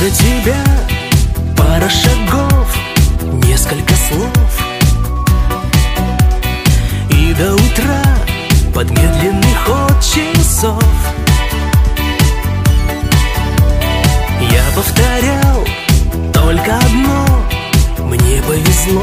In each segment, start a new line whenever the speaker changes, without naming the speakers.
до тебя пара шагов, несколько слов. И до утра под медленный ход часов. Я повторял только одно Мне повезло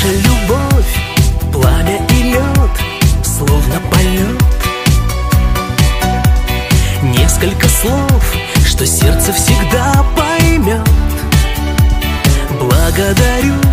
Наша любовь, пламя и лед, словно полет. Несколько слов, что сердце всегда поймет. Благодарю